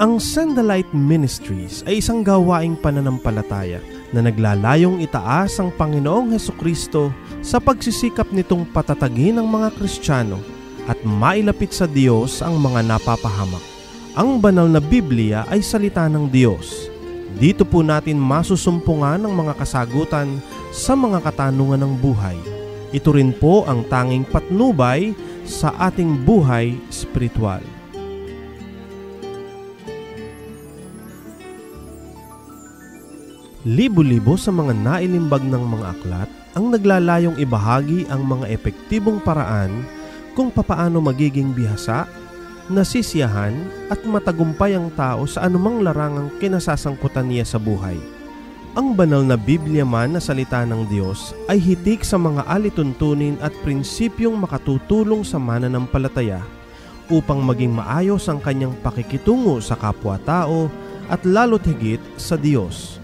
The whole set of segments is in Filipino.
Ang Sandalite Ministries ay isang gawaing pananampalataya na naglalayong itaas ang Panginoong Heso Kristo sa pagsisikap nitong patatagin ang mga Kristiyano at mailapit sa Diyos ang mga napapahamak. Ang banal na Biblia ay salita ng Diyos. Dito po natin masusumpungan ang mga kasagutan sa mga katanungan ng buhay. Ito rin po ang tanging patnubay sa ating buhay spiritual. Libo-libo sa mga nailimbag ng mga aklat ang naglalayong ibahagi ang mga epektibong paraan kung papaano magiging bihasa, nasisiyahan at matagumpay ang tao sa anumang larangang kinasasangkutan niya sa buhay. Ang banal na Biblia man na salita ng Diyos ay hitik sa mga alituntunin at prinsipyong makatutulong sa mananampalataya upang maging maayos ang kanyang pakikitungo sa kapwa-tao at lalo't higit sa Diyos.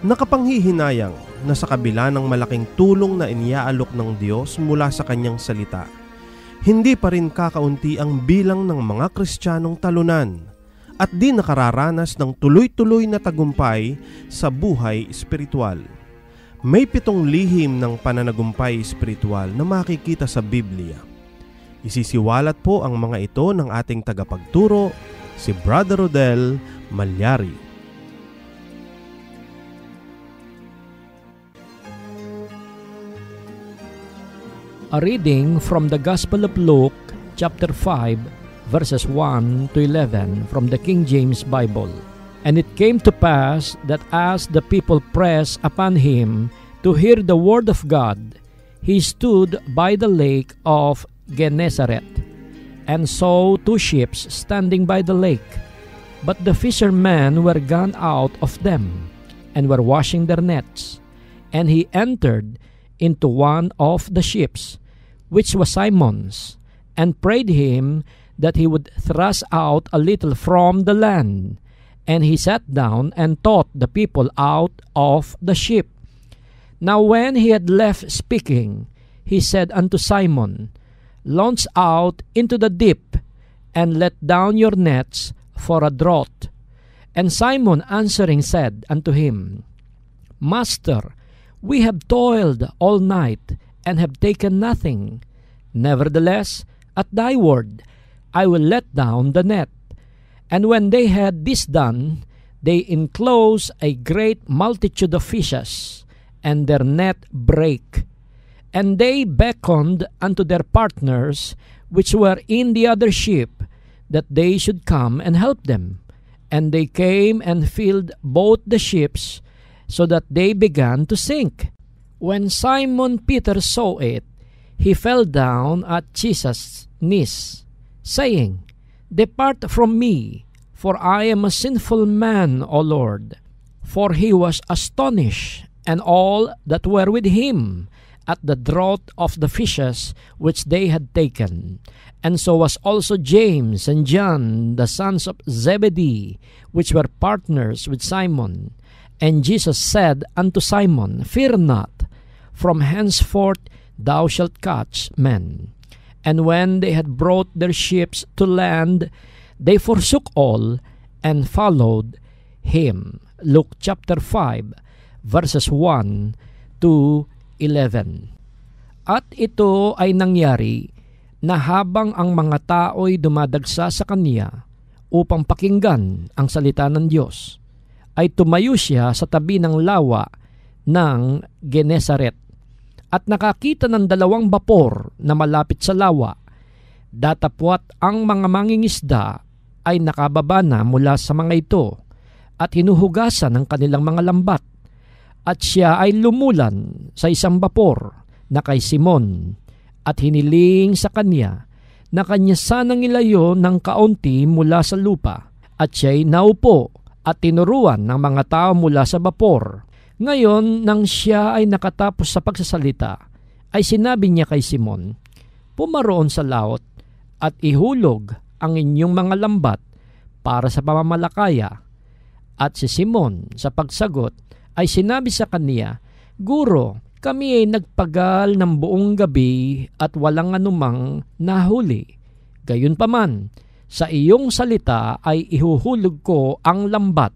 Nakapanghihinayang na sa kabila ng malaking tulong na iniaalok ng Diyos mula sa kanyang salita, hindi pa rin kakaunti ang bilang ng mga Kristiyanong talunan at di nakararanas ng tuloy-tuloy na tagumpay sa buhay espiritual. May pitong lihim ng pananagumpay espiritual na makikita sa Biblia. Isisiwalat po ang mga ito ng ating tagapagturo, si Brother Rodel Malyari. A reading from the Gospel of Luke, chapter 5, verses 1 to 11 from the King James Bible. And it came to pass that as the people pressed upon him to hear the word of God, he stood by the lake of Gennesaret, and saw two ships standing by the lake. But the fishermen were gone out of them, and were washing their nets. And he entered into one of the ships, which was Simon's, and prayed him that he would thrust out a little from the land. And he sat down and taught the people out of the ship. Now, when he had left speaking, he said unto Simon, Launch out into the deep, and let down your nets for a draught. And Simon answering said unto him, Master, we have toiled all night and have taken nothing. Nevertheless, at thy word, I will let down the net. And when they had this done, they enclosed a great multitude of fishes, and their net brake. And they beckoned unto their partners, which were in the other ship, that they should come and help them. And they came and filled both the ships, so that they began to sink. When Simon Peter saw it, he fell down at Jesus' knees, saying, Depart from me, for I am a sinful man, O Lord. For he was astonished, and all that were with him, at the draught of the fishes which they had taken. And so was also James and John, the sons of Zebedee, which were partners with Simon. And Jesus said unto Simon, Fear not, from henceforth thou shalt catch men. And when they had brought their ships to land, they forsook all and followed him. Luke chapter 5, verses 1 to 11. At ito ay nangyari na habang ang mga tao'y dumadagsa sa kanya upang pakinggan ang salita ng Diyos, ay tumayo siya sa tabi ng lawa ng Genesaret at nakakita ng dalawang bapor na malapit sa lawa. Datapwat ang mga mangingisda ay nakababa na mula sa mga ito at hinuhugasan ng kanilang mga lambat. At siya ay lumulan sa isang bapor na kay Simon at hiniling sa kanya na kanya sanang ilayo ng kaunti mula sa lupa at siya'y naupo at tinuruan ng mga tao mula sa bapor. Ngayon, nang siya ay nakatapos sa pagsasalita, ay sinabi niya kay Simon, Pumaroon sa laot at ihulog ang inyong mga lambat para sa pamamalakaya. At si Simon sa pagsagot ay sinabi sa kaniya, Guro, kami ay nagpagal ng buong gabi at walang anumang nahuli. Gayunpaman, sa iyong salita ay ihuhulog ko ang lambat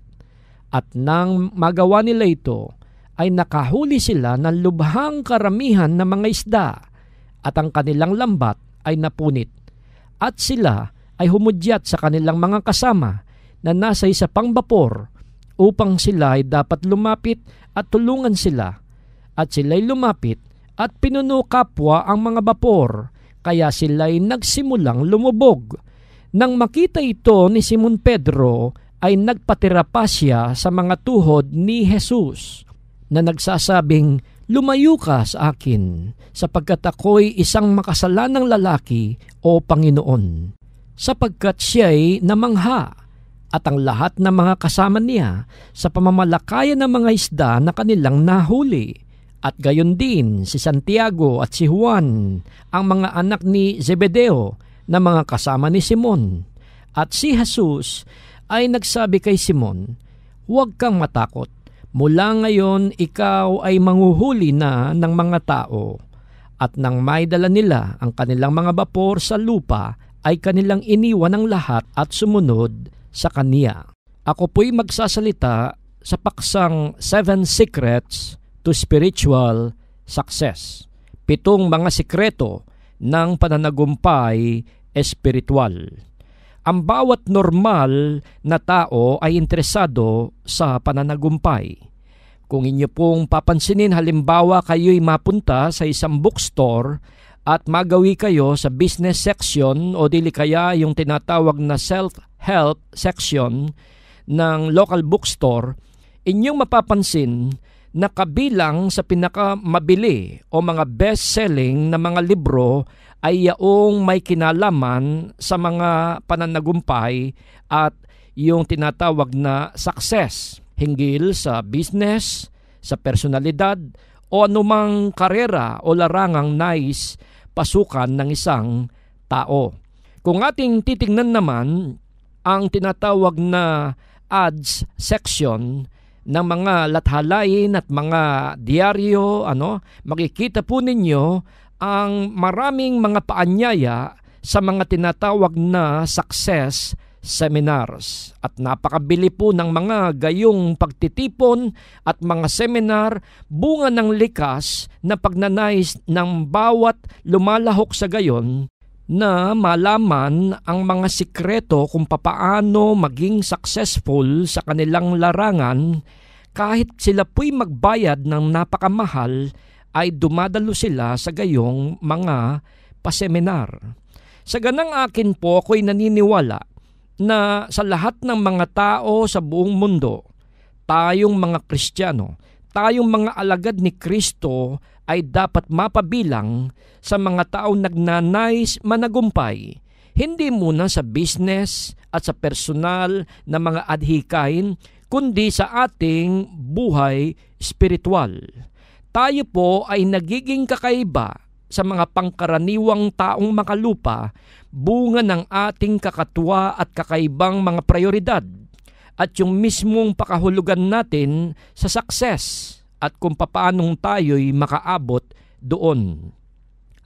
at nang magawa nila ito ay nakahuli sila ng lubhang karamihan ng mga isda at ang kanilang lambat ay napunit. At sila ay humudyat sa kanilang mga kasama na nasa isa pang bapor upang sila ay dapat lumapit at tulungan sila at sila'y lumapit at pinuno kapwa ang mga bapor, kaya sila'y nagsimulang lumubog. Nang makita ito ni Simon Pedro, ay nagpatira pa siya sa mga tuhod ni Jesus na nagsasabing, Lumayo ka sa akin, sapagkat ako'y isang makasalanang lalaki o Panginoon. Sapagkat siya'y namangha at ang lahat ng mga kasama niya sa pamamalakayan ng mga isda na kanilang nahuli at gayon din si Santiago at si Juan, ang mga anak ni Zebedeo na mga kasama ni Simon. At si Jesus ay nagsabi kay Simon, Huwag kang matakot. Mula ngayon, ikaw ay manguhuli na ng mga tao. At nang may dala nila ang kanilang mga bapor sa lupa, ay kanilang iniwan ang lahat at sumunod sa kaniya. Ako po'y magsasalita sa paksang Seven Secrets to spiritual success. Pitong mga sikreto ng pananagumpay espiritual. Ang bawat normal na tao ay interesado sa pananagumpay. Kung inyo pong papansinin halimbawa kayo'y mapunta sa isang bookstore at magawi kayo sa business section o dili kaya yung tinatawag na self-help section ng local bookstore, inyong mapapansin na kabilang sa pinakamabili o mga best-selling na mga libro ay yaong may kinalaman sa mga pananagumpay at yung tinatawag na success hinggil sa business, sa personalidad o anumang karera o larangang nais pasukan ng isang tao. Kung ating titingnan naman ang tinatawag na ads section ng mga lathalain at mga diaryo, ano, makikita po ninyo ang maraming mga paanyaya sa mga tinatawag na success seminars. At napakabili po ng mga gayong pagtitipon at mga seminar bunga ng likas na pagnanais ng bawat lumalahok sa gayon na malaman ang mga sikreto kung papaano maging successful sa kanilang larangan kahit sila po'y magbayad ng napakamahal ay dumadalo sila sa gayong mga paseminar. Sa ganang akin po ako'y naniniwala na sa lahat ng mga tao sa buong mundo, tayong mga Kristiyano, tayong mga alagad ni Kristo ay dapat mapabilang sa mga taong nagnanais managumpay, hindi muna sa business at sa personal na mga adhikain, kundi sa ating buhay spiritual. Tayo po ay nagiging kakaiba sa mga pangkaraniwang taong makalupa bunga ng ating kakatwa at kakaibang mga prioridad at yung mismong pakahulugan natin sa success at kung paanong tayo'y makaabot doon.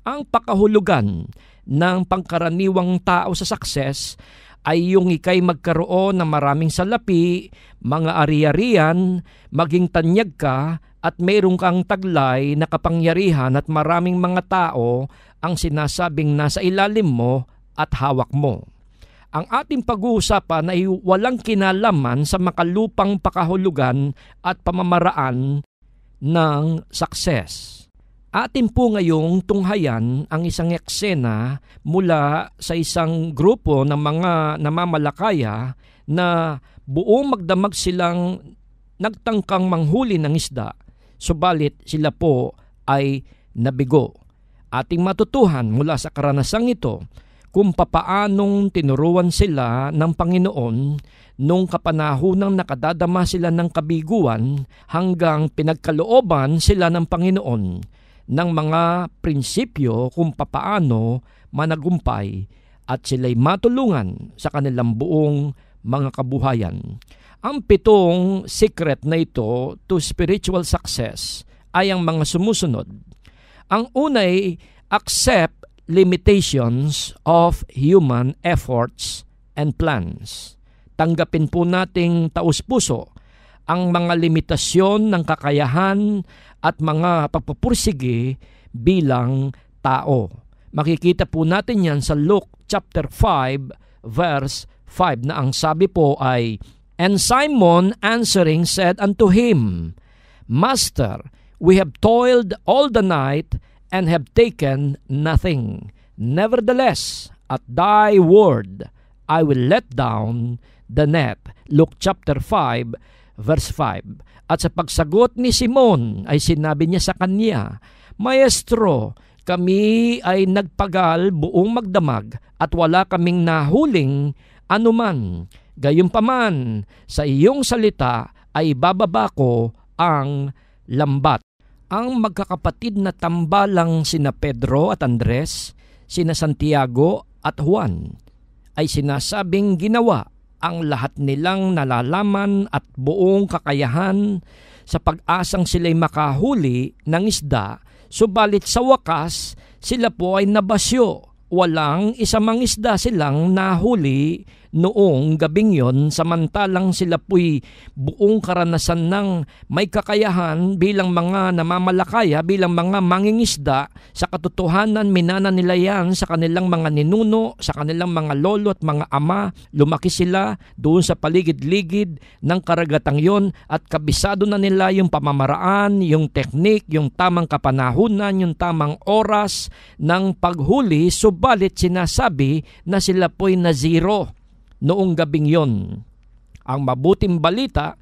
Ang pakahulugan ng pangkaraniwang tao sa success ay yung ikay magkaroon ng maraming salapi, mga ari-arian, maging tanyag ka at mayroong kang taglay na kapangyarihan at maraming mga tao ang sinasabing nasa ilalim mo at hawak mo. Ang ating pag-uusapan ay walang kinalaman sa makalupang pakahulugan at pamamaraan ng success. Atin po ngayong tunghayan ang isang eksena mula sa isang grupo ng mga namamalakaya na buong magdamag silang nagtangkang manghuli ng isda, subalit sila po ay nabigo. Ating matutuhan mula sa karanasang ito kung papaanong tinuruan sila ng Panginoon nung kapanahunang nakadadama sila ng kabiguan hanggang pinagkalooban sila ng Panginoon ng mga prinsipyo kung papaano managumpay at sila'y matulungan sa kanilang buong mga kabuhayan. Ang pitong secret na ito to spiritual success ay ang mga sumusunod. Ang unay, accept limitations of human efforts and plans. Tanggapin po nating taus-puso ang mga limitasyon ng kakayahan at mga pagpupursige bilang tao. Makikita po natin yan sa Luke chapter 5 verse 5 na ang sabi po ay And Simon answering said unto him, Master, we have toiled all the night and have taken nothing. Nevertheless, at thy word, I will let down the net. Luke chapter 5, verse 5. At sa pagsagot ni Simon ay sinabi niya sa kanya, Maestro, kami ay nagpagal buong magdamag at wala kaming nahuling anuman. Gayunpaman, sa iyong salita ay bababa ko ang lambat. Ang magkakapatid na tambalang sina Pedro at Andres, sina Santiago at Juan ay sinasabing ginawa ang lahat nilang nalalaman at buong kakayahan sa pag-asang sila'y makahuli ng isda, subalit sa wakas sila po ay nabasyo. Walang isamang isda silang nahuli noong gabing yon samantalang sila po'y buong karanasan ng may kakayahan bilang mga namamalakaya, bilang mga mangingisda. Sa katotohanan, minana nila yan sa kanilang mga ninuno, sa kanilang mga lolo at mga ama. Lumaki sila doon sa paligid-ligid ng karagatang yon at kabisado na nila yung pamamaraan, yung teknik, yung tamang kapanahunan, yung tamang oras ng paghuli, subalit sinasabi na sila po'y na zero noong gabing yon. Ang mabuting balita,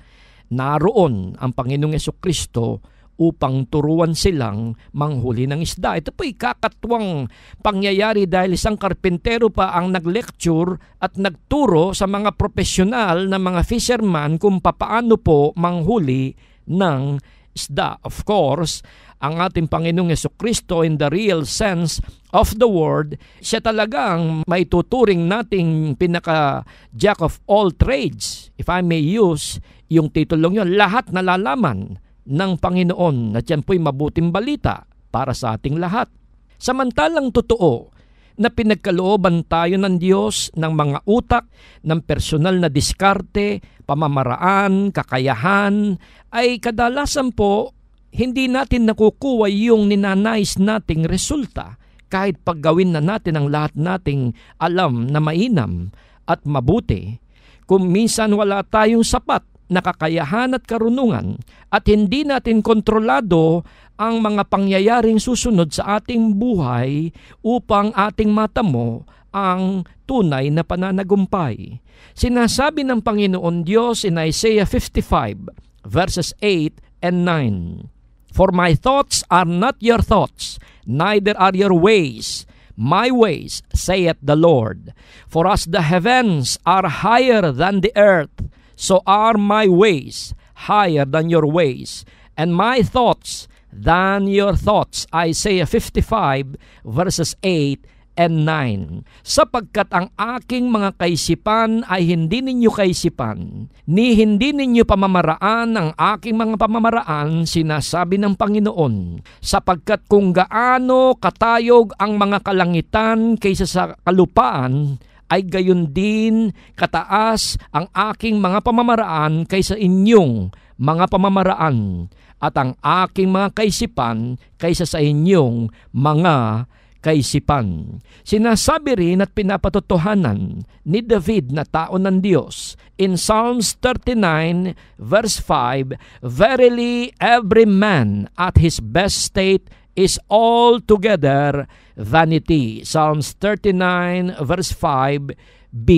naroon ang Panginoong Yeso Kristo upang turuan silang manghuli ng isda. Ito po kakatwang pangyayari dahil isang karpentero pa ang nag-lecture at nagturo sa mga profesional na mga fisherman kung papaano po manghuli ng isda. Of course, ang ating Panginoong Yeso Kristo in the real sense of the word, siya talagang may tuturing nating pinaka jack of all trades. If I may use yung titulong yon, lahat nalalaman ng Panginoon na yan po'y mabuting balita para sa ating lahat. Samantalang totoo na pinagkalooban tayo ng Diyos ng mga utak, ng personal na diskarte, pamamaraan, kakayahan, ay kadalasan po hindi natin nakukuha yung ninanais nating resulta kahit paggawin na natin ang lahat nating alam na mainam at mabuti. Kung minsan wala tayong sapat na kakayahan at karunungan at hindi natin kontrolado ang mga pangyayaring susunod sa ating buhay upang ating matamo ang tunay na pananagumpay. Sinasabi ng Panginoon Diyos in Isaiah 55 verses 8 and 9, For my thoughts are not your thoughts, neither are your ways my ways, saith the Lord. For as the heavens are higher than the earth, so are my ways higher than your ways, and my thoughts than your thoughts. Isaiah 55 verses 8 and 9. Sapagkat ang aking mga kaisipan ay hindi ninyo kaisipan, ni hindi ninyo pamamaraan ang aking mga pamamaraan, sinasabi ng Panginoon. Sapagkat kung gaano katayog ang mga kalangitan kaysa sa kalupaan, ay gayon din kataas ang aking mga pamamaraan kaysa inyong mga pamamaraan at ang aking mga kaisipan kaysa sa inyong mga kaisipan. Sinasabi rin at pinapatotohanan ni David na tao ng Diyos in Psalms 39 verse 5, Verily every man at his best state is altogether vanity. Psalms 39 verse 5b.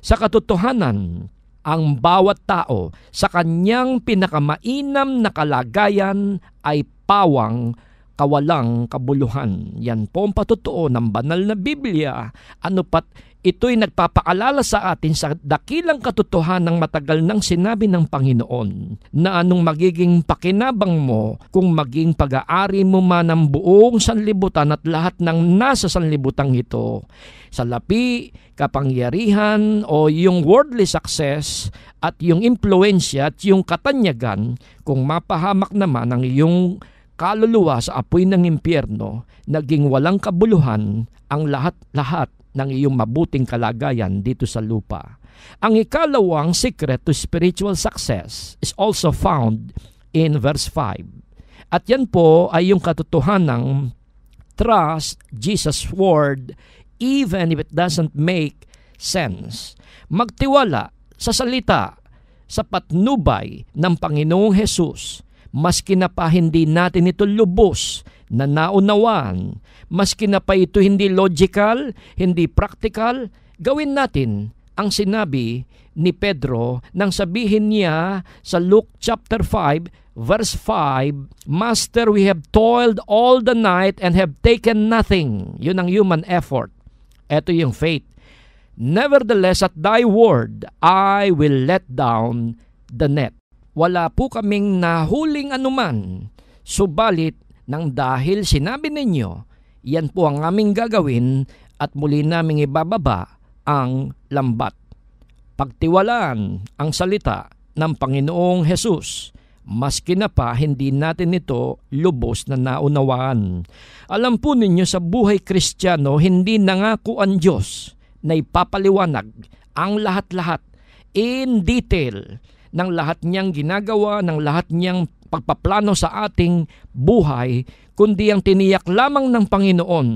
Sa katotohanan, ang bawat tao sa kanyang pinakamainam na kalagayan ay pawang kawalang kabuluhan. Yan po ang patotoo ng banal na Biblia. Ano pat ito'y nagpapaalala sa atin sa dakilang katotohanan ng matagal nang sinabi ng Panginoon na anong magiging pakinabang mo kung maging pag-aari mo man ng buong sanlibutan at lahat ng nasa sanlibutan ito. Sa lapi, kapangyarihan o yung worldly success at yung impluensya at yung katanyagan kung mapahamak naman ang iyong kaluluwa sa apoy ng impyerno, naging walang kabuluhan ang lahat-lahat ng iyong mabuting kalagayan dito sa lupa. Ang ikalawang secret to spiritual success is also found in verse 5. At yan po ay yung katotohanan trust Jesus' word even if it doesn't make sense. Magtiwala sa salita sa patnubay ng Panginoong Hesus maski na pa hindi natin ito lubos na naunawan, maski na pa ito hindi logical, hindi practical, gawin natin ang sinabi ni Pedro nang sabihin niya sa Luke chapter 5 verse 5, Master, we have toiled all the night and have taken nothing. Yun ang human effort. Ito yung faith. Nevertheless, at thy word, I will let down the net. Wala po kaming nahuling anuman, subalit nang dahil sinabi ninyo, yan po ang aming gagawin at muli naming ibababa ang lambat. Pagtiwalaan ang salita ng Panginoong Hesus, maski na pa hindi natin ito lubos na naunawaan. Alam po ninyo sa buhay kristyano, hindi nangako ang Diyos na ipapaliwanag ang lahat-lahat in detail ng lahat niyang ginagawa, ng lahat niyang pagpaplano sa ating buhay, kundi ang tiniyak lamang ng Panginoon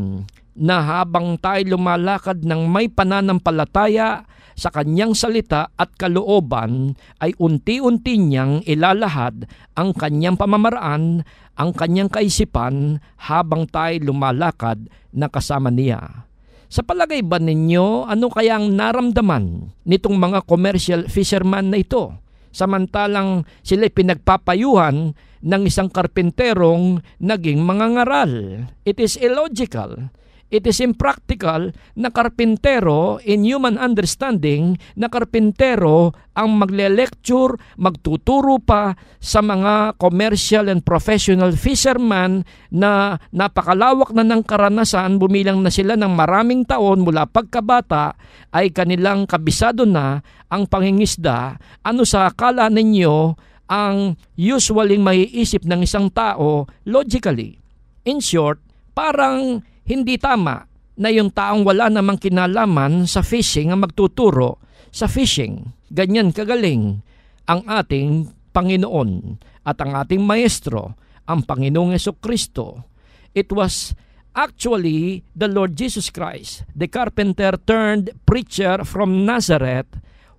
na habang tayo lumalakad ng may pananampalataya sa kanyang salita at kalooban ay unti-unti niyang ilalahad ang kanyang pamamaraan, ang kanyang kaisipan habang tayo lumalakad na kasama niya. Sa palagay ba ninyo, ano kayang naramdaman nitong mga commercial fisherman na ito? Samantalang sila pinagpapayuhan ng isang karpenterong naging mangangaral. It is illogical. It is impractical na karpintero in human understanding na karpintero ang magle-lecture, magtuturo pa sa mga commercial and professional fishermen na napakalawak na ng karanasan, bumilang na sila ng maraming taon mula pagkabata ay kanilang kabisado na ang pangingisda. Ano sa akala ninyo ang usually maiisip ng isang tao logically? In short, parang hindi tama na yung taong wala namang kinalaman sa fishing ang magtuturo sa fishing. Ganyan kagaling ang ating Panginoon at ang ating Maestro, ang Panginoong Yeso Kristo. It was actually the Lord Jesus Christ, the carpenter turned preacher from Nazareth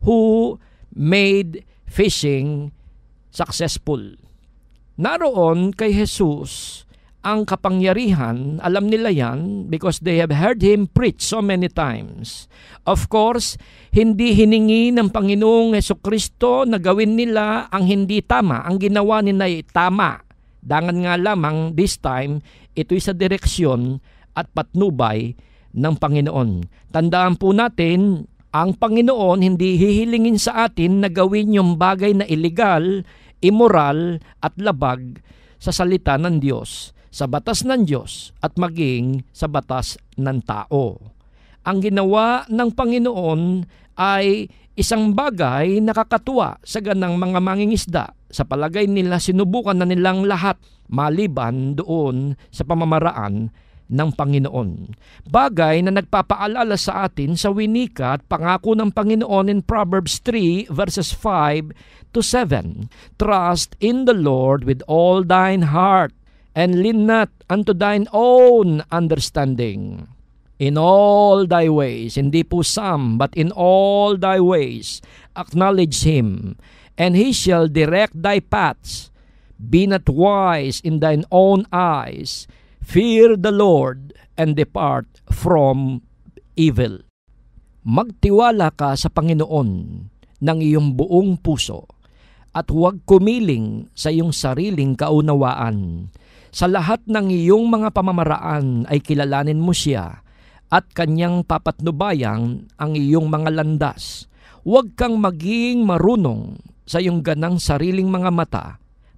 who made fishing successful. Naroon kay Jesus ang kapangyarihan, alam nila yan because they have heard Him preach so many times. Of course, hindi hiningi ng Panginoong Yeso Kristo na gawin nila ang hindi tama. Ang ginawa nila ay tama. Dangan nga lamang this time, ito'y sa direksyon at patnubay ng Panginoon. Tandaan po natin, ang Panginoon hindi hihilingin sa atin na gawin yung bagay na illegal, immoral at labag sa salita ng Diyos sa batas ng Diyos at maging sa batas ng tao. Ang ginawa ng Panginoon ay isang bagay nakakatuwa sa ganang mga mangingisda. Sa palagay nila, sinubukan na nilang lahat maliban doon sa pamamaraan ng Panginoon. Bagay na nagpapaalala sa atin sa winika at pangako ng Panginoon in Proverbs 3 verses 5 to 7. Trust in the Lord with all thine heart and lean not unto thine own understanding. In all thy ways, hindi po some, but in all thy ways, acknowledge Him, and He shall direct thy paths. Be not wise in thine own eyes. Fear the Lord, and depart from evil. Magtiwala ka sa Panginoon ng iyong buong puso at huwag kumiling sa iyong sariling kaunawaan sa lahat ng iyong mga pamamaraan ay kilalanin mo siya at kanyang papatnubayang ang iyong mga landas. Huwag kang maging marunong sa iyong ganang sariling mga mata.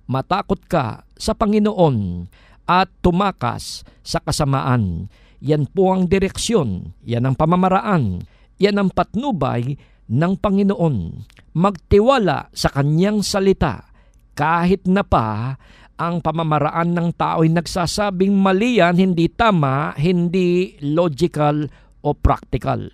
Matakot ka sa Panginoon at tumakas sa kasamaan. Yan po ang direksyon, yan ang pamamaraan, yan ang patnubay ng Panginoon. Magtiwala sa kanyang salita kahit na pa ang pamamaraan ng tao ay nagsasabing mali yan, hindi tama, hindi logical o practical.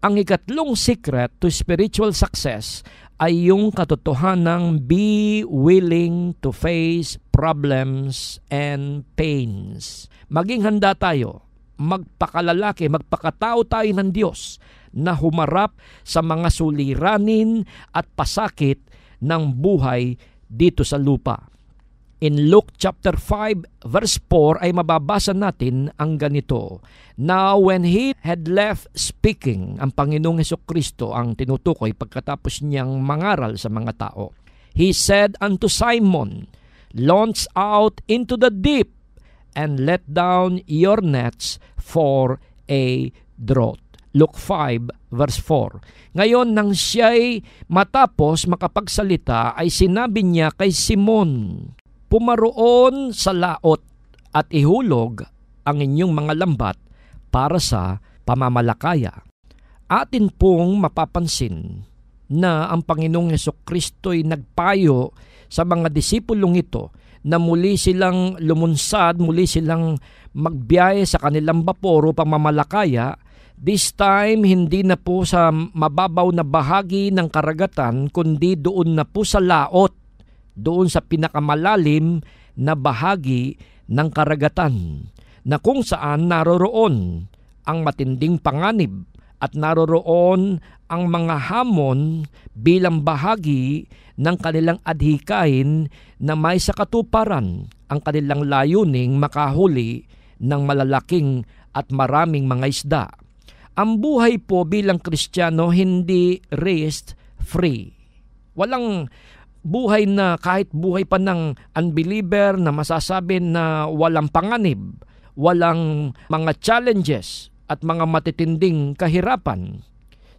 Ang ikatlong secret to spiritual success ay yung katotohanang be willing to face problems and pains. Maging handa tayo, magpakalalaki, magpakatao tayo ng Diyos na humarap sa mga suliranin at pasakit ng buhay dito sa lupa. In Luke chapter 5 verse 4 ay mababasa natin ang ganito. Now when he had left speaking, ang Panginoong Heso Kristo ang tinutukoy pagkatapos niyang mangaral sa mga tao. He said unto Simon, Launch out into the deep and let down your nets for a draught. Luke 5 verse 4. Ngayon nang siya'y matapos makapagsalita ay sinabi niya kay Simon, pumaroon sa laot at ihulog ang inyong mga lambat para sa pamamalakaya. Atin pong mapapansin na ang Panginoong Yeso Kristo'y nagpayo sa mga disipulong ito na muli silang lumunsad, muli silang magbiyahe sa kanilang baporo pamamalakaya. This time, hindi na po sa mababaw na bahagi ng karagatan, kundi doon na po sa laot doon sa pinakamalalim na bahagi ng karagatan na kung saan naroroon ang matinding panganib at naroroon ang mga hamon bilang bahagi ng kanilang adhikain na may sa katuparan ang kanilang layuning makahuli ng malalaking at maraming mga isda. Ang buhay po bilang Kristiyano hindi rest free. Walang buhay na kahit buhay pa ng unbeliever na masasabi na walang panganib, walang mga challenges at mga matitinding kahirapan.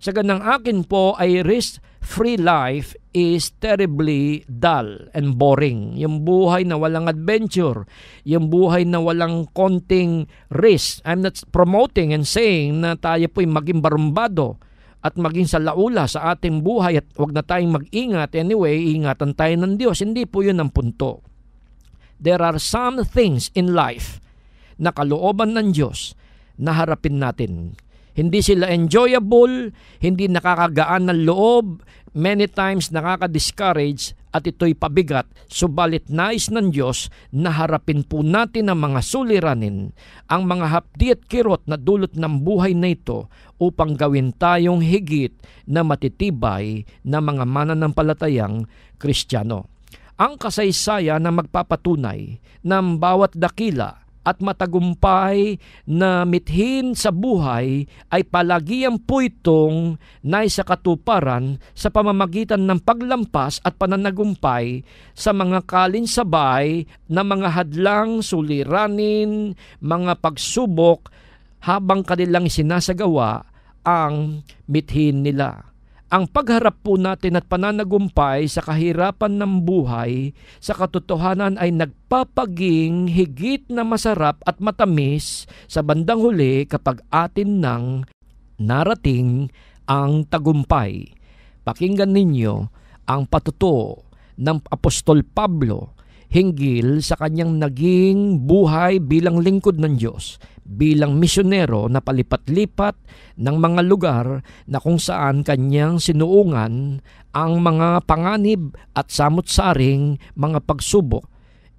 Sa ganang akin po ay risk-free life is terribly dull and boring. Yung buhay na walang adventure, yung buhay na walang konting risk. I'm not promoting and saying na tayo po'y maging barumbado at maging sa laula sa ating buhay at huwag na tayong mag-ingat. Anyway, ingatan tayo ng Diyos. Hindi po yun ang punto. There are some things in life na kalooban ng Diyos na harapin natin. Hindi sila enjoyable, hindi nakakagaan ng loob, many times nakaka-discourage at ito'y pabigat, subalit nais ng Diyos na harapin po natin ang mga suliranin, ang mga hapdi at kirot na dulot ng buhay na ito upang gawin tayong higit na matitibay na mga mananampalatayang Kristiyano. Ang kasaysayan na magpapatunay ng bawat dakila at matagumpay na mithin sa buhay ay palagiang po itong naisa katuparan sa pamamagitan ng paglampas at pananagumpay sa mga kalinsabay na mga hadlang, suliranin, mga pagsubok habang kanilang sinasagawa ang mithin nila. Ang pagharap po natin at pananagumpay sa kahirapan ng buhay sa katotohanan ay nagpapaging higit na masarap at matamis sa bandang huli kapag atin nang narating ang tagumpay. Pakinggan ninyo ang patuto ng Apostol Pablo hinggil sa kanyang naging buhay bilang lingkod ng Diyos bilang misyonero na palipat-lipat ng mga lugar na kung saan kanyang sinuungan ang mga panganib at samot-saring mga pagsubok.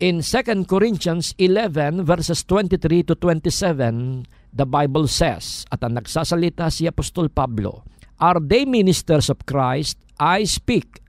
In 2 Corinthians 11 verses 23 to 27, the Bible says, at ang nagsasalita si Apostol Pablo, Are they ministers of Christ? I speak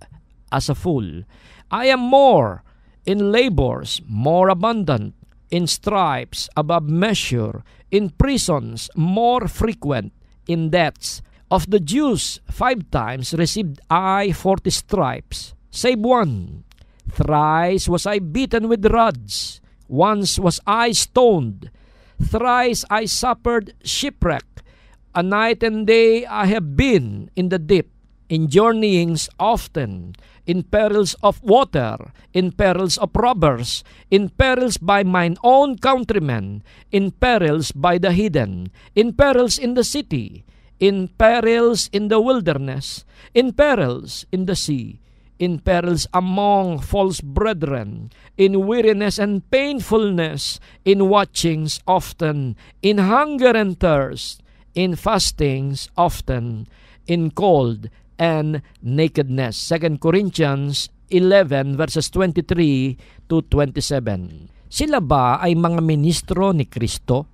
as a fool. I am more in labors, more abundant in stripes above measure, in prisons more frequent, in deaths. Of the Jews, five times received I forty stripes, save one. Thrice was I beaten with rods, once was I stoned, thrice I suffered shipwreck. A night and day I have been in the deep, in journeyings often, in perils of water, in perils of robbers, in perils by mine own countrymen, in perils by the hidden, in perils in the city, in perils in the wilderness, in perils in the sea, in perils among false brethren, in weariness and painfulness, in watchings often, in hunger and thirst, in fastings often, in cold and nakedness. 2 Corinthians 11 verses 23 to 27. Sila ba ay mga ministro ni Kristo?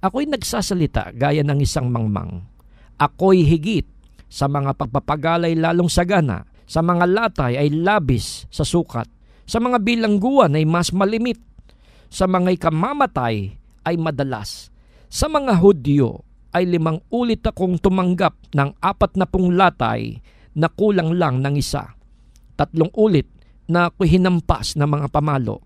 Ako'y nagsasalita gaya ng isang mangmang. Ako'y higit sa mga pagpapagalay lalong sagana, sa mga latay ay labis sa sukat, sa mga bilangguan ay mas malimit, sa mga ikamamatay ay madalas, sa mga Hudyo ay limang ulit akong tumanggap ng apat na pong latay na kulang lang ng isa. Tatlong ulit na ako'y hinampas ng mga pamalo.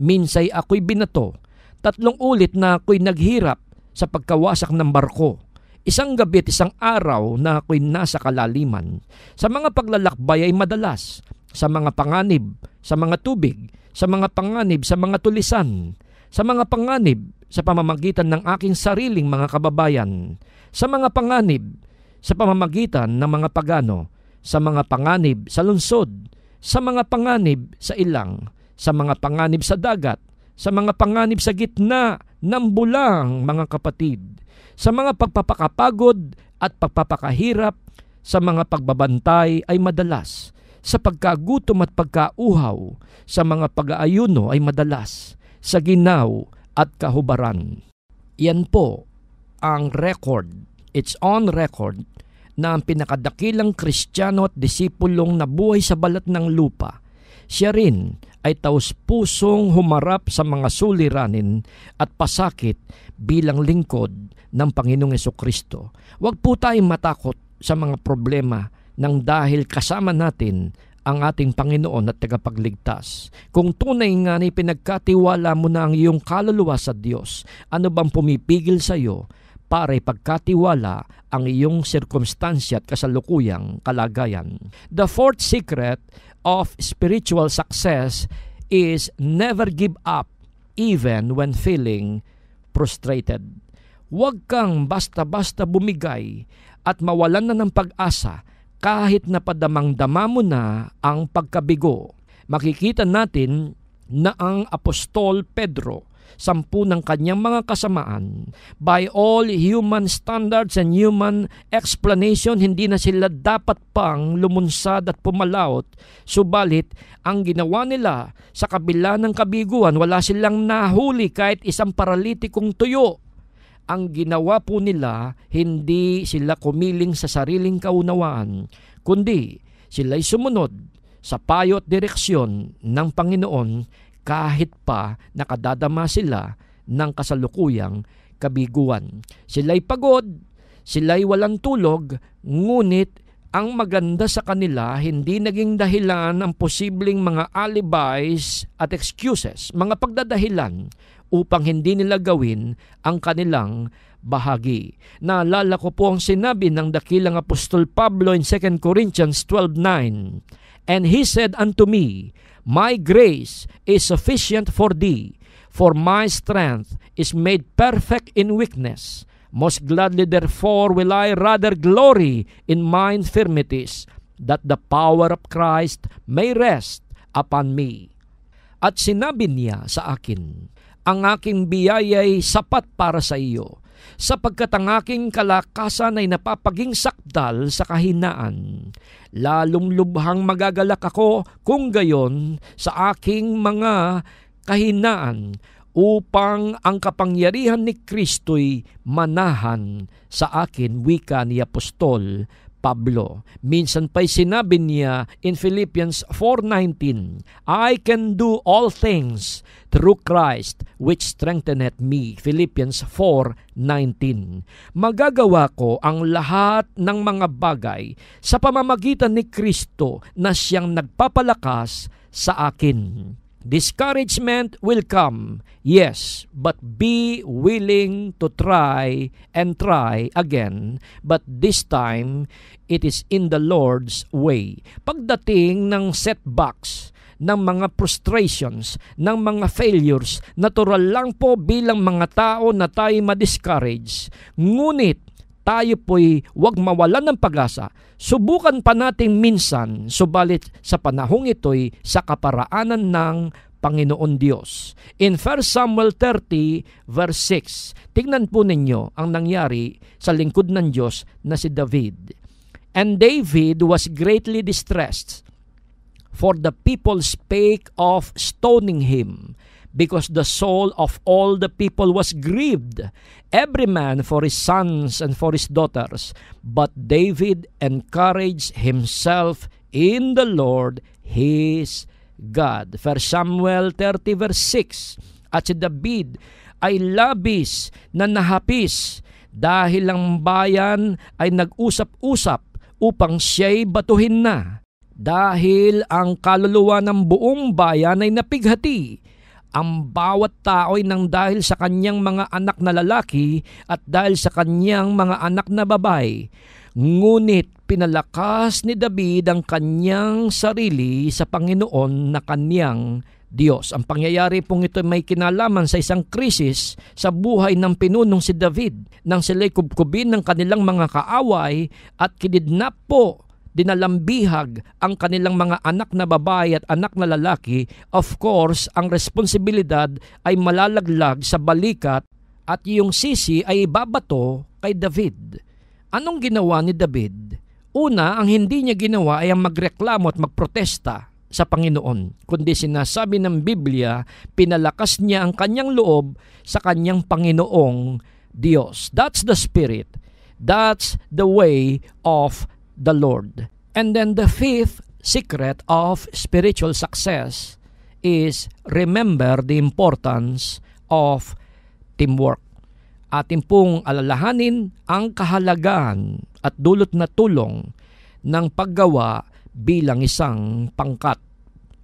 Minsay ako'y binato. Tatlong ulit na ako'y naghirap sa pagkawasak ng barko. Isang gabi at isang araw na ako'y nasa kalaliman. Sa mga paglalakbay ay madalas. Sa mga panganib, sa mga tubig, sa mga panganib, sa mga tulisan, sa mga panganib, sa pamamagitan ng aking sariling mga kababayan, sa mga panganib, sa pamamagitan ng mga pagano, sa mga panganib sa lungsod, sa mga panganib sa ilang, sa mga panganib sa dagat, sa mga panganib sa gitna ng bulang mga kapatid, sa mga pagpapakapagod at pagpapakahirap, sa mga pagbabantay ay madalas, sa pagkagutom at pagkauhaw, sa mga pag-aayuno ay madalas, sa ginaw at kahubaran. Yan po ang record, it's on record, na ang pinakadakilang kristyano at disipulong nabuhay sa balat ng lupa. Siya rin ay taus pusong humarap sa mga suliranin at pasakit bilang lingkod ng Panginoong Kristo. Huwag po tayong matakot sa mga problema nang dahil kasama natin ang ating Panginoon at tagapagligtas. Kung tunay nga na pinagkatiwala mo na ang iyong kaluluwa sa Diyos, ano bang pumipigil sa iyo para ipagkatiwala ang iyong sirkumstansya at kasalukuyang kalagayan? The fourth secret of spiritual success is never give up even when feeling prostrated. Huwag kang basta-basta bumigay at mawalan na ng pag-asa kahit napadamang-dama mo na ang pagkabigo. Makikita natin na ang Apostol Pedro, sampu ng kanyang mga kasamaan, by all human standards and human explanation, hindi na sila dapat pang lumunsad at pumalaot. Subalit, ang ginawa nila sa kabila ng kabiguan, wala silang nahuli kahit isang paralitikong tuyo ang ginawa po nila, hindi sila kumiling sa sariling kaunawaan, kundi sila'y sumunod sa payo at direksyon ng Panginoon kahit pa nakadadama sila ng kasalukuyang kabiguan. Sila'y pagod, sila'y walang tulog, ngunit ang maganda sa kanila hindi naging dahilan ng posibleng mga alibis at excuses, mga pagdadahilan upang hindi nila gawin ang kanilang bahagi. Naalala ko po ang sinabi ng dakilang Apostol Pablo in 2 Corinthians 12.9 And he said unto me, My grace is sufficient for thee, for my strength is made perfect in weakness. Most gladly therefore will I rather glory in my infirmities, that the power of Christ may rest upon me. At sinabi niya sa akin, ang aking biyaya'y sapat para sa iyo, sapagkat ang aking kalakasan ay napapaging sakdal sa kahinaan. Lalong lubhang magagalak ako kung gayon sa aking mga kahinaan upang ang kapangyarihan ni Kristo'y manahan sa akin, wika ni Apostol Pablo. Minsan pa'y sinabi niya in Philippians 4.19, I can do all things through Christ which strengtheneth me. Philippians 4.19 Magagawa ko ang lahat ng mga bagay sa pamamagitan ni Kristo na siyang nagpapalakas sa akin. Discouragement will come, yes, but be willing to try and try again. But this time, it is in the Lord's way. Pagdating ng setbacks, ng mga frustrations, ng mga failures, natural lang po bilang mga tao na tayo ma-discourage. Ngunit, tayo po'y huwag mawalan ng pag-asa. Subukan pa natin minsan, subalit sa panahong ito'y sa kaparaanan ng Panginoon Diyos. In 1 Samuel 30 verse 6, tingnan po ninyo ang nangyari sa lingkod ng Diyos na si David. And David was greatly distressed, for the people spake of stoning him because the soul of all the people was grieved, every man for his sons and for his daughters. But David encouraged himself in the Lord his God. 1 Samuel 30 verse 6 At si David ay labis na nahapis dahil ang bayan ay nag-usap-usap upang siya'y batuhin na. Dahil ang kaluluwa ng buong bayan ay napighati ang bawat tao ay nang dahil sa kanyang mga anak na lalaki at dahil sa kanyang mga anak na babae. Ngunit pinalakas ni David ang kanyang sarili sa Panginoon na kanyang Diyos. Ang pangyayari pong ito may kinalaman sa isang krisis sa buhay ng pinunong si David nang sila'y kubkubin ng kanilang mga kaaway at kinidnap po dinalambihag ang kanilang mga anak na babae at anak na lalaki, of course, ang responsibilidad ay malalaglag sa balikat at yung sisi ay ibabato kay David. Anong ginawa ni David? Una, ang hindi niya ginawa ay ang magreklamo at magprotesta sa Panginoon, kundi sinasabi ng Biblia, pinalakas niya ang kanyang loob sa kanyang Panginoong Diyos. That's the spirit. That's the way of the Lord. And then the fifth secret of spiritual success is remember the importance of teamwork. Atin pong alalahanin ang kahalagaan at dulot na tulong ng paggawa bilang isang pangkat.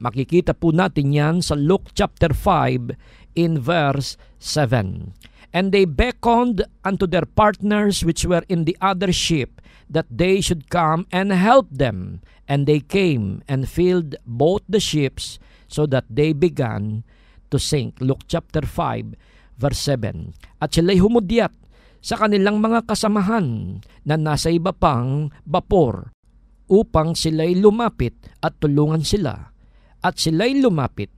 Makikita po natin yan sa Luke chapter 5 in verse 7. And they beckoned unto their partners which were in the other ship that they should come and help them. And they came and filled both the ships so that they began to sink. Luke chapter 5 verse 7. At sila'y humudyat sa kanilang mga kasamahan na nasa iba pang bapor upang sila'y lumapit at tulungan sila. At sila'y lumapit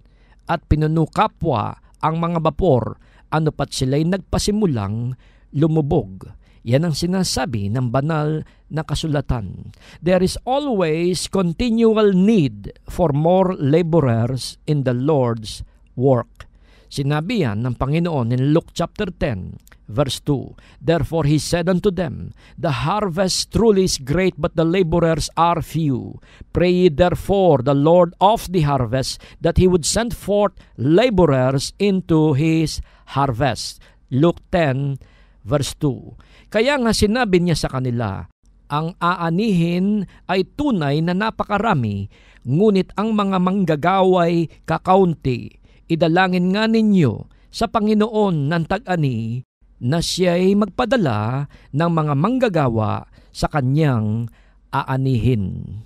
at pinunukapwa ang mga bapor ano pat sila'y nagpasimulang lumubog. Yan ang sinasabi ng banal na kasulatan. There is always continual need for more laborers in the Lord's work. Sinabi yan ng Panginoon in Luke chapter 10, verse 2. Therefore he said unto them, The harvest truly is great, but the laborers are few. Pray ye therefore the Lord of the harvest that he would send forth laborers into his harvest. Luke 10, verse 2. Kaya nga sinabi niya sa kanila, ang aanihin ay tunay na napakarami, ngunit ang mga manggagaway kakaunti. Idalangin nga ninyo sa Panginoon ng tag-ani na siya'y magpadala ng mga manggagawa sa kanyang aanihin.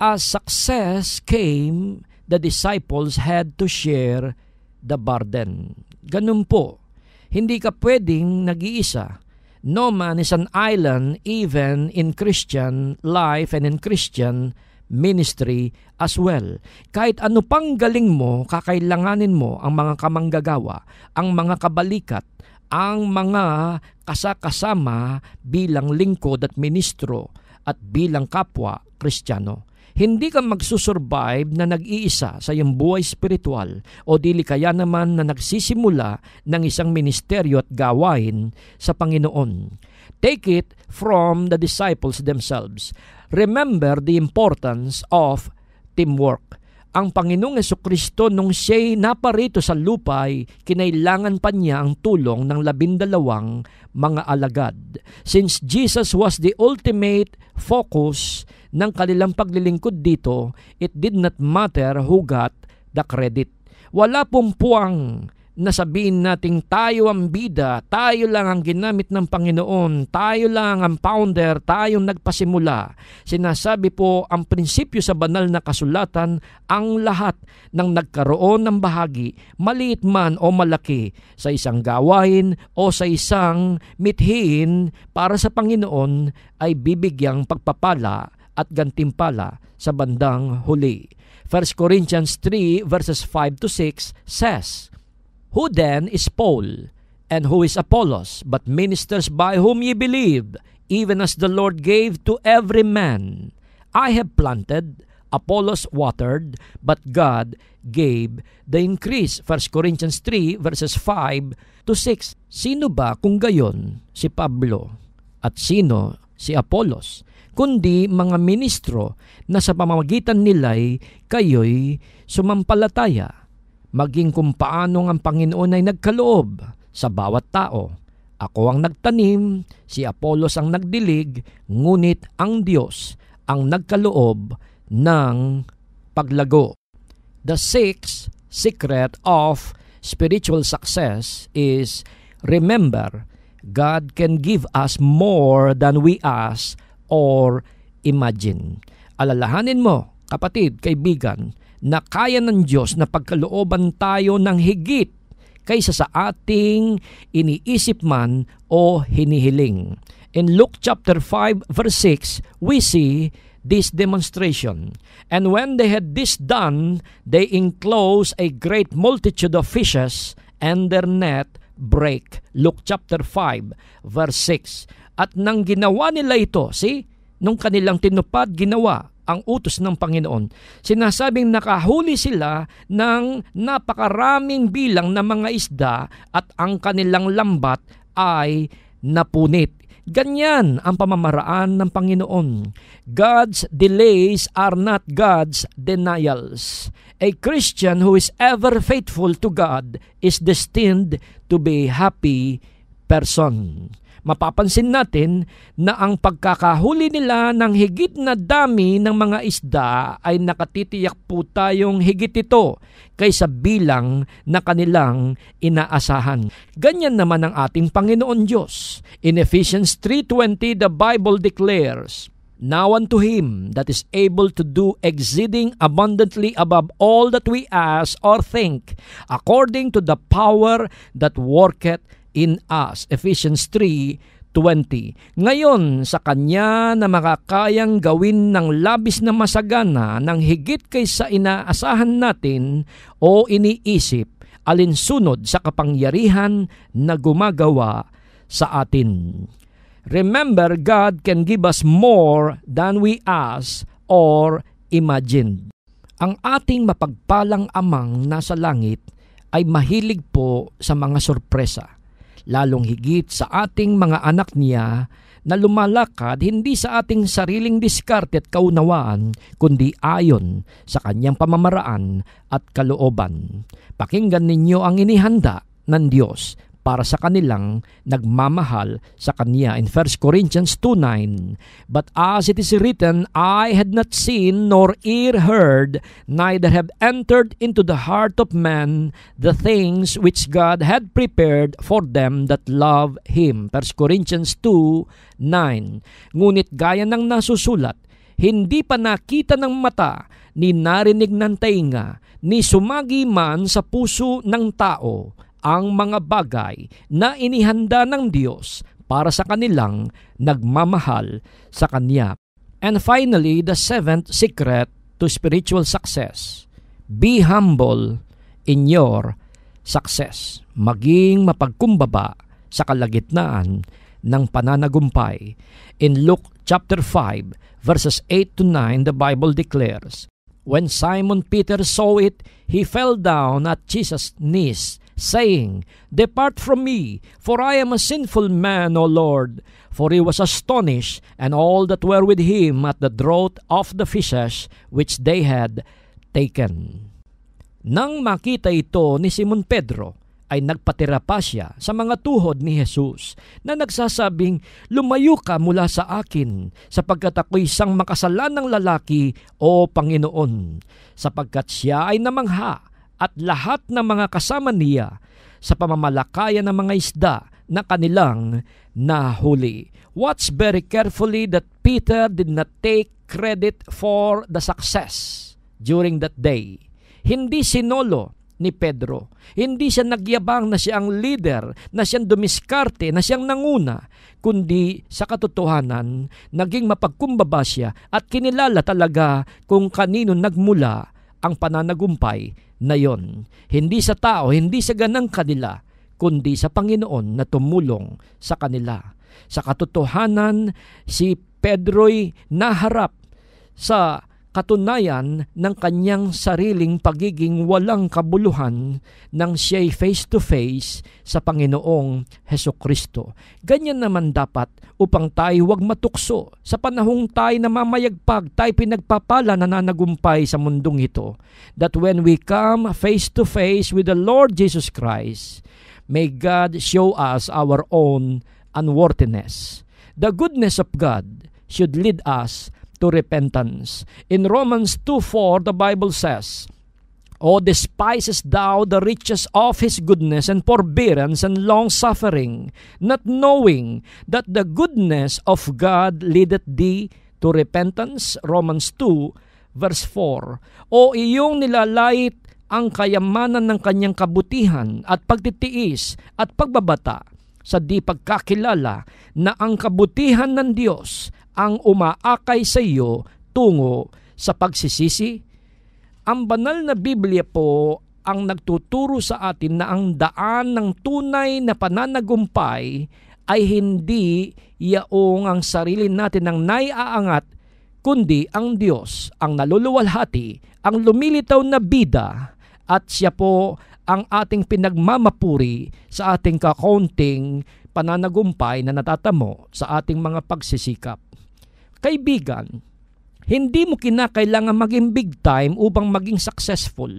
As success came, the disciples had to share the burden. Ganun po, hindi ka pwedeng nag-iisa. No man is an island even in Christian life and in Christian ministry as well. Kahit ano pang galing mo, kakailanganin mo ang mga kamanggagawa, ang mga kabalikat, ang mga kasakasama bilang lingkod at ministro at bilang kapwa Kristiyano. Hindi ka magsusurvive na nag-iisa sa iyong buhay spiritual o dili kaya naman na nagsisimula ng isang ministeryo at gawain sa Panginoon. Take it from the disciples themselves. Remember the importance of teamwork. Ang Panginoong Kristo nung siya'y naparito sa lupa ay kinailangan pa niya ang tulong ng labindalawang mga alagad. Since Jesus was the ultimate focus ng kanilang paglilingkod dito, it did not matter who got the credit. Wala pong puwang na sabihin nating tayo ang bida, tayo lang ang ginamit ng Panginoon, tayo lang ang founder, tayong nagpasimula. Sinasabi po ang prinsipyo sa banal na kasulatan, ang lahat ng nagkaroon ng bahagi, maliit man o malaki, sa isang gawain o sa isang mithiin para sa Panginoon ay bibigyang pagpapala at gantimpala sa bandang huli. 1 Corinthians 3 verses 5 to 6 says, Who then is Paul, and who is Apollos, but ministers by whom ye believe, even as the Lord gave to every man? I have planted, Apollos watered, but God gave the increase. 1 Corinthians 3 verses 5 to 6. Sino ba kung gayon si Pablo at sino si Apollos? Kundi mga ministro na sa pamamagitan nila'y kayo'y sumampalataya maging kung paano ang Panginoon ay nagkaloob sa bawat tao. Ako ang nagtanim, si Apolos ang nagdilig, ngunit ang Diyos ang nagkaloob ng paglago. The sixth secret of spiritual success is remember, God can give us more than we ask or imagine. Alalahanin mo, kapatid, kaibigan, na kaya ng Diyos na pagkalooban tayo ng higit kaysa sa ating iniisip man o hinihiling. In Luke chapter 5 verse 6, we see this demonstration. And when they had this done, they enclosed a great multitude of fishes, and their net break. Luke chapter 5 verse 6. At nang ginawa nila ito, see, nung kanilang tinupad, ginawa, ang utos ng Panginoon. Sinasabing nakahuli sila ng napakaraming bilang ng mga isda at ang kanilang lambat ay napunit. Ganyan ang pamamaraan ng Panginoon. God's delays are not God's denials. A Christian who is ever faithful to God is destined to be happy person mapapansin natin na ang pagkakahuli nila ng higit na dami ng mga isda ay nakatitiyak po tayong higit ito kaysa bilang na kanilang inaasahan. Ganyan naman ang ating Panginoon Diyos. In Ephesians 3.20, the Bible declares, Now unto him that is able to do exceeding abundantly above all that we ask or think, according to the power that worketh in us. Ephesians 3:20. Ngayon, sa Kanya na makakayang gawin ng labis na masagana ng higit kaysa inaasahan natin o iniisip, alinsunod sa kapangyarihan na gumagawa sa atin. Remember, God can give us more than we ask or imagine. Ang ating mapagpalang amang nasa langit ay mahilig po sa mga sorpresa lalong higit sa ating mga anak niya na lumalakad hindi sa ating sariling diskarte at kaunawaan, kundi ayon sa kanyang pamamaraan at kalooban. Pakinggan ninyo ang inihanda ng Diyos para sa kanilang nagmamahal sa Kanya. In 1 Corinthians 2.9, But as it is written, I had not seen nor ear heard, neither have entered into the heart of man the things which God had prepared for them that love Him. 1 Corinthians 2.9 Ngunit gaya ng nasusulat, hindi pa nakita ng mata, ni narinig ng tainga, ni sumagi man sa puso ng tao ang mga bagay na inihanda ng Diyos para sa kanilang nagmamahal sa Kanya. And finally, the seventh secret to spiritual success. Be humble in your success. Maging mapagkumbaba sa kalagitnaan ng pananagumpay. In Luke chapter 5 verses 8 to 9, the Bible declares, When Simon Peter saw it, he fell down at Jesus' knees saying, Depart from me, for I am a sinful man, O Lord. For he was astonished, and all that were with him at the draught of the fishes which they had taken. Nang makita ito ni Simon Pedro, ay nagpatira pa siya sa mga tuhod ni Jesus na nagsasabing, Lumayo ka mula sa akin sapagkat ako'y isang makasalanang lalaki o Panginoon sapagkat siya ay namangha at lahat ng mga kasama niya sa pamamalakayan ng mga isda na kanilang nahuli. Watch very carefully that Peter did not take credit for the success during that day. Hindi sinolo ni Pedro. Hindi siya nagyabang na siya ang leader, na siyang dumiskarte, na siyang nanguna, kundi sa katotohanan, naging mapagkumbaba siya at kinilala talaga kung kanino nagmula ang pananagumpay na yon. Hindi sa tao, hindi sa ganang kanila, kundi sa Panginoon na tumulong sa kanila. Sa katotohanan, si Pedro'y naharap sa katunayan ng kanyang sariling pagiging walang kabuluhan nang siya'y face-to-face sa Panginoong Heso Kristo. Ganyan naman dapat upang tayo wag matukso sa panahong tayo na mamayagpag, tayo pinagpapala na nanagumpay sa mundong ito. That when we come face-to-face with the Lord Jesus Christ, may God show us our own unworthiness. The goodness of God should lead us to repentance. In Romans 2:4 the Bible says, O despisest thou the riches of his goodness and forbearance and long suffering, not knowing that the goodness of God leadeth thee to repentance? Romans 2 verse 4. O iyong nilalait ang kayamanan ng kanyang kabutihan at pagtitiis at pagbabata sa di pagkakilala na ang kabutihan ng Diyos ang umaakay sa iyo tungo sa pagsisisi? Ang banal na Biblia po ang nagtuturo sa atin na ang daan ng tunay na pananagumpay ay hindi yaong ang sarili natin ang naiaangat, kundi ang Diyos ang naluluwalhati, ang lumilitaw na bida, at siya po ang ating pinagmamapuri sa ating kakonting pananagumpay na natatamo sa ating mga pagsisikap. Kaibigan, hindi mo kinakailangan maging big time upang maging successful.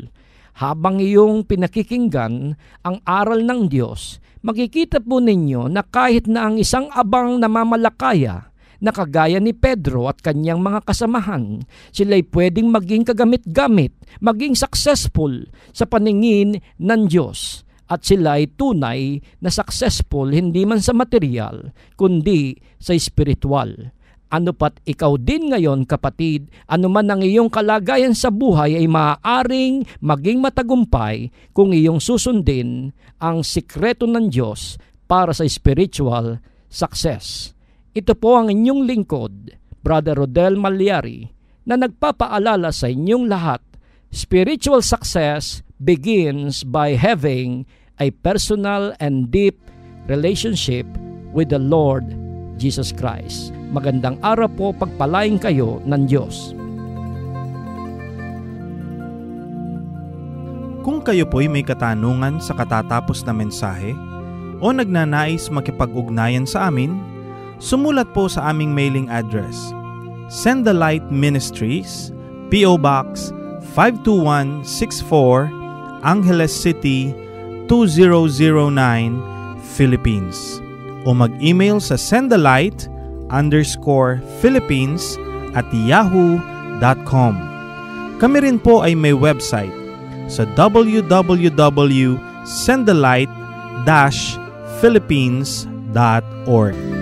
Habang iyong pinakikinggan ang aral ng Diyos, makikita po ninyo na kahit na ang isang abang namamalakaya na kagaya ni Pedro at kanyang mga kasamahan, sila'y pwedeng maging kagamit-gamit, maging successful sa paningin ng Diyos at sila ay tunay na successful hindi man sa material kundi sa spiritual. Ano pat ikaw din ngayon kapatid, ano man ang iyong kalagayan sa buhay ay maaaring maging matagumpay kung iyong susundin ang sikreto ng Diyos para sa spiritual success. Ito po ang inyong lingkod, Brother Rodel Malyari, na nagpapaalala sa inyong lahat, spiritual success begins by having a personal and deep relationship with the Lord Jesus Christ. Magandang araw po, pagpalain kayo ng Diyos. Kung kayo po'y may katanungan sa katatapos na mensahe o nagnanais makipag-ugnayan sa amin, sumulat po sa aming mailing address. Send the Light Ministries, P.O. Box 52164, Angeles City, 2009, Philippines. O mag-email sa sendthelight underscore Philippines at yahoo.com. Kami rin po ay may website sa www.sendelight-philippines.org.